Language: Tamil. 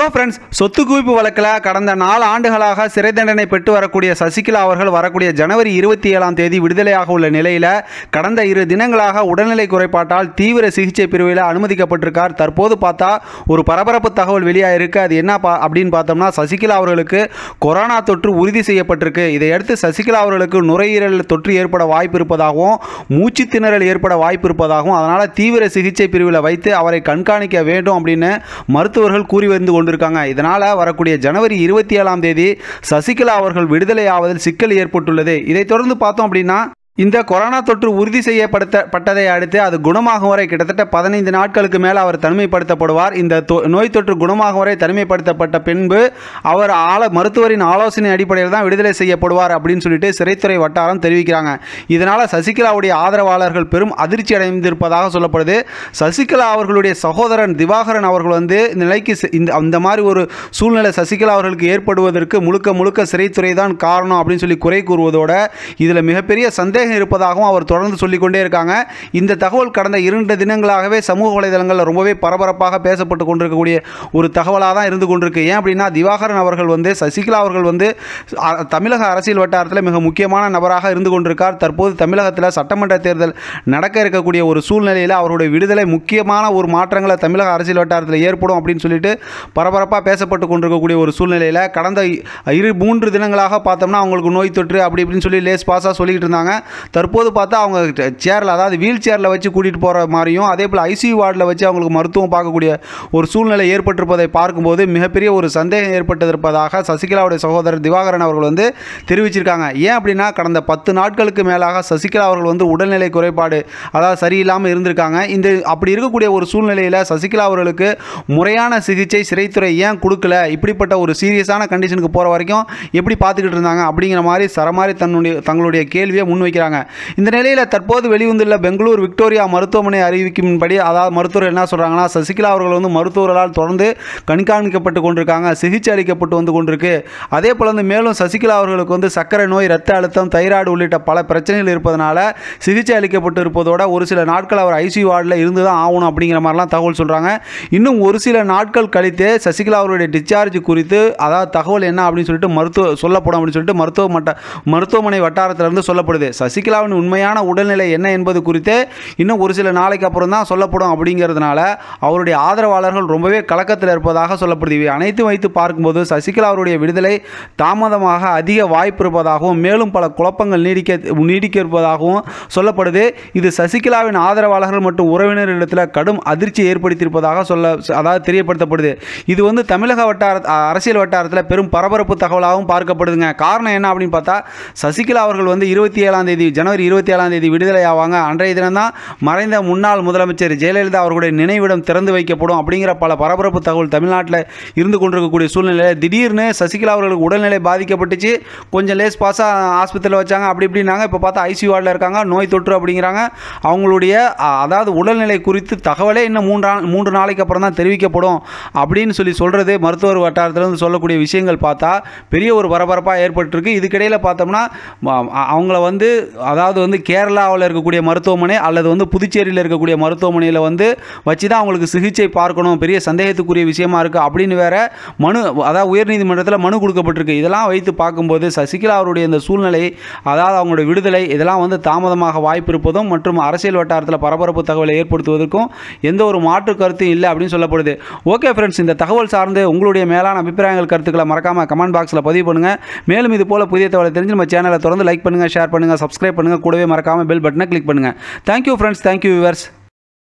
ஹலோ ஃப்ரெண்ட்ஸ் சொத்து குவிப்பு வழக்கில் கடந்த நாலு ஆண்டுகளாக சிறை தண்டனை பெற்று வரக்கூடிய சசிகலா அவர்கள் வரக்கூடிய ஜனவரி இருபத்தி ஏழாம் தேதி விடுதலையாக உள்ள நிலையில் கடந்த இரு தினங்களாக உடல்நிலை குறைபாட்டால் தீவிர சிகிச்சை பிரிவில் அனுமதிக்கப்பட்டிருக்கார். தற்போது பார்த்தா ஒரு பரபரப்பு தகவல் வெளியாயிருக்கு. அது என்ன பா அப்படின்னு பார்த்தோம்னா சசிகலா அவர்களுக்கு கொரோனா தொற்று உறுதி செய்யப்பட்டிருக்கு. இதையடுத்து சசிகலா அவர்களுக்கு நுரையீரல் தொற்று ஏற்பட வாய்ப்பு இருப்பதாகவும் மூச்சு திணறல் ஏற்பட வாய்ப்பு இருப்பதாகவும் அதனால் தீவிர சிகிச்சை பிரிவில் வைத்து அவரை கண்காணிக்க வேண்டும் அப்படின்னு மருத்துவர்கள் கூறி வந்து கொண்டிருக்காங்க இதனால் வரக்கூடிய ஜனவரி இருபத்தி ஏழாம் தேதி சசிகலா அவர்கள் விடுதலை ஆவதில் சிக்கல் ஏற்பட்டுள்ளது. இதைத் தொடர்ந்து பார்த்தோம் அப்படின்னா இந்த கொரோனா தொற்று உறுதி செய்யப்படுத்தப்பட்டதை அடுத்து அது குணமாகும் வரை கிட்டத்தட்ட பதினைந்து நாட்களுக்கு மேலே அவர் தனிமைப்படுத்தப்படுவார். இந்த தொ- நோய் தொற்று குணமாகும் வரை தனிமைப்படுத்தப்பட்ட பின்பு அவர் ஆல மருத்துவரின் ஆலோசனை அடிப்படையில் தான் விடுதலை செய்யப்படுவார் அப்படின்னு சொல்லிட்டு சிறைத்துறை வட்டாரம் தெரிவிக்கிறாங்க. இதனால் சசிகலாவுடைய ஆதரவாளர்கள் பெரும் அதிர்ச்சி அடைந்திருப்பதாக சொல்லப்படுது. சசிகலா அவர்களுடைய சகோதரன் திவாகரன் அவர்கள் வந்து இந்த நிலைக்கு இந்த அந்த மாதிரி ஒரு சூழ்நிலை சசிகலா அவர்களுக்கு ஏற்படுவதற்கு முழுக்க முழுக்க சிறைத்துறை தான் காரணம் அப்படின்னு சொல்லி குறை கூறுவதோட இதில் மிகப்பெரிய சந்தேகம் இருப்பதாகவும் அவர் தொடர்ந்து சொல்லிக்கொண்டே இருக்காங்க. இந்த தகவல் கடந்த இரண்டு தினங்களாகவே சமூக வலைதளங்களில் ரொம்பவே பரபரப்பாக பேசப்பட்டு கொண்டிருக்கக்கூடிய ஒரு தகவலாக தான் இருந்து கொண்டிருக்கு. ஏன் அப்படின்னா திவாகரன் அவர்கள் வந்து சசிகலா அவர்கள் வந்து தமிழக அரசியல் வட்டாரத்தில் மிக முக்கியமான நபராக இருந்து கொண்டிருக்கார். தற்போது தமிழகத்தில் சட்டமன்ற தேர்தல் நடக்க இருக்கக்கூடிய ஒரு சூழ்நிலையில் அவருடைய விடுதலை முக்கியமான ஒரு மாற்றங்களை தமிழக அரசியல் வட்டாரத்தில் ஏற்படும் அப்படின்னு சொல்லிட்டு பரபரப்பாக பேசப்பட்டு கொண்டிருக்கக்கூடிய ஒரு சூழ்நிலையில் கடந்த இரு மூன்று தினங்களாக பார்த்தோம்னா அவங்களுக்கு நோய் தொற்று அப்படி இப்படின்னு சொல்லி லேஸ் பாஸாக சொல்லிக்கிட்டு இருந்தாங்க. தற்போது பார்த்தா அவங்க சேரில் அதாவது வீல் சேரில் வச்சு கூட்டிகிட்டு போகிற மாதிரியும் அதே போல் ஐசியூ வார்டில் வச்சு அவங்களுக்கு மருத்துவம் பார்க்கக்கூடிய ஒரு சூழ்நிலை ஏற்பட்டிருப்பதை பார்க்கும்போது மிகப்பெரிய ஒரு சந்தேகம் ஏற்பட்டிருப்பதாக சசிகலாவுடைய சகோதரர் திவாகரன் அவர்கள் வந்து தெரிவிச்சிருக்காங்க. ஏன் அப்படின்னா கடந்த பத்து நாட்களுக்கு மேலாக சசிகலா அவர்கள் வந்து உடல்நிலை குறைபாடு அதாவது சரியில்லாமல் இருந்திருக்காங்க. இந்த அப்படி இருக்கக்கூடிய ஒரு சூழ்நிலையில் சசிகலா அவர்களுக்கு முறையான சிகிச்சை சிறைத்துறை ஏன் கொடுக்கல? இப்படிப்பட்ட ஒரு சீரியஸான கண்டிஷனுக்கு போகிற வரைக்கும் எப்படி பார்த்துக்கிட்டு இருந்தாங்க? அப்படிங்கிற மாதிரி சரமாரி தன்னுடைய தங்களுடைய கேள்வியை முன்வைக்கிறாங்க இந்த நிலையில் தற்போது வெளிவந்துள்ள பெங்களூர் விக்டோரியா மருத்துவமனை அறிவிக்கும்படி அதாவது மருத்துவர் என்ன சொல்கிறாங்கன்னா சசிகலா அவர்கள் வந்து மருத்துவர்களால் தொடர்ந்து கண்காணிக்கப்பட்டு கொண்டிருக்காங்க சிகிச்சை அளிக்கப்பட்டு வந்து கொண்டிருக்கு. அதே போல் வந்து மேலும் சசிகலா அவர்களுக்கு வந்து சர்க்கரை நோய் ரத்த அழுத்தம் தைராய்டு உள்ளிட்ட பல பிரச்சனைகள் இருப்பதனால சிகிச்சை அளிக்கப்பட்டு இருப்பதோட ஒரு சில நாட்கள் அவர் ஐசியூ வார்டில் இருந்து தான் ஆகணும் அப்படிங்கிற மாதிரிலாம் தகவல் சொல்கிறாங்க இன்னும் ஒரு சில நாட்கள் கழித்து சசிகலா அவருடைய டிஸ்சார்ஜ் குறித்து அதாவது தகவல் என்ன அப்படின்னு சொல்லிட்டு மருத்துவ சொல்லப்படும் அப்படின்னு சொல்லிட்டு மருத்துவ மட்ட மருத்துவமனை வட்டாரத்திலிருந்து சொல்லப்படுது. சசிகலாவின் உண்மையான உடல்நிலை என்ன என்பது குறித்து இன்னும் ஒரு சில நாளைக்கு அப்புறம் தான் சொல்லப்படும் அப்படிங்கிறதுனால அவருடைய ஆதரவாளர்கள் ரொம்பவே கலக்கத்தில் இருப்பதாக சொல்லப்படுது. இவை அனைத்தும் வைத்து பார்க்கும்போது சசிகலா அவருடைய விடுதலை தாமதமாக அதிக வாய்ப்பு இருப்பதாகவும் மேலும் பல குழப்பங்கள் நீடிக்க நீடிக்க இருப்பதாகவும் சொல்லப்படுது. இது சசிகலாவின் ஆதரவாளர்கள் மற்றும் உறவினர்களிடத்தில் கடும் அதிர்ச்சி ஏற்படுத்தியிருப்பதாக சொல்ல அதாவது தெரியப்படுத்தப்படுது. இது வந்து தமிழக வட்டார அரசியல் வட்டாரத்தில் பெரும் பரபரப்பு தகவலாகவும் பார்க்கப்படுதுங்க. காரணம் என்ன அப்படின்னு பார்த்தா சசிகலா அவர்கள் வந்து இருபத்தி ஏழாம் தேதி ஜனவரி இருபத்தி ஏழாம் தேதி விடுதலை ஆவாங்க. அன்றைய தினம்தான் மறைந்த முன்னாள் முதலமைச்சர் ஜெயலலிதா அவர்களுடைய நினைவிடம் திறந்து வைக்கப்படும் அப்படிங்கிற பல பரபரப்பு தகவல் தமிழ்நாட்டில் இருந்து கொண்டிருக்கக்கூடிய சூழ்நிலையில் திடீர்னு சசிகலா அவர்களுக்கு உடல்நிலை பாதிக்கப்பட்டுச்சு. கொஞ்சம் லேஸ் பாஸாக ஆஸ்பத்திரியில் வச்சாங்க. அப்படி இப்படின்னாங்க. இப்போ பார்த்தா ஐசியூ வார்டில் இருக்காங்க. நோய் தொற்று அப்படிங்கிறாங்க. அவங்களுடைய அதாவது உடல்நிலை குறித்து தகவலே இன்னும் மூன்றா மூன்று நாளைக்கு அப்புறம் தான் தெரிவிக்கப்படும் அப்படின்னு சொல்லி சொல்கிறது மருத்துவர் வட்டாரத்திலிருந்து சொல்லக்கூடிய விஷயங்கள் பார்த்தா பெரிய ஒரு பரபரப்பாக ஏற்பட்டிருக்கு. இதுக்கிடையில் பார்த்தோம்னா அவங்கள வந்து அதாவது வந்து கேரளாவில் இருக்கக்கூடிய மருத்துவமனை அல்லது வந்து புதுச்சேரியில் இருக்கக்கூடிய மருத்துவமனையில் வந்து வச்சு தான் அவங்களுக்கு சிகிச்சை பார்க்கணும். பெரிய சந்தேகத்துக்குரிய விஷயமா இருக்குது அப்படின்னு வேற மனு அதாவது உயர்நீதிமன்றத்தில் மனு கொடுக்கப்பட்டிருக்கு. இதெல்லாம் வைத்து பார்க்கும்போது சசிகலா அவருடைய இந்த சூழ்நிலை அதாவது அவங்களுடைய விடுதலை இதெல்லாம் வந்து தாமதமாக வாய்ப்பு இருப்பதும் மற்றும் அரசியல் வட்டாரத்தில் பரபரப்பு தகவலை ஏற்படுத்துவதற்கும் எந்த ஒரு மாற்று கருத்தும் இல்லை அப்படின்னு சொல்லப்படுது. ஓகே ஃப்ரெண்ட்ஸ் இந்த தகவல் சார்ந்து உங்களுடைய மேலான அபிப்பிராயங்கள் கருத்துக்களை மறக்காம கமெண்ட் பாக்ஸில் பதிவு பண்ணுங்கள் மேலும் இது போல புதிய தகவலை தெரிஞ்சு நம்ம சேனலை தொடர்ந்து லைக் பண்ணுங்க ஷேர் பண்ணுங்க சப்ஸ்கிரைப் பண்ணுங்க. கூடவே மறக்காமல் பெல் பட்டனை கிளிக் பண்ணுங்க. Thank you friends thank you viewers